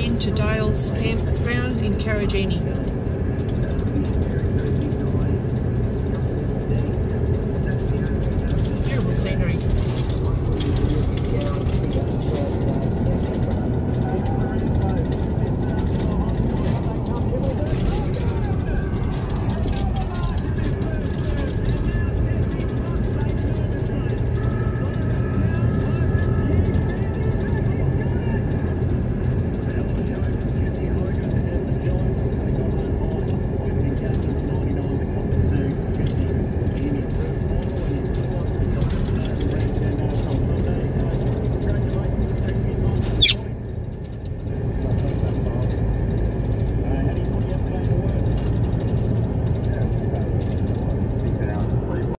Into Dale's campground in Karijini.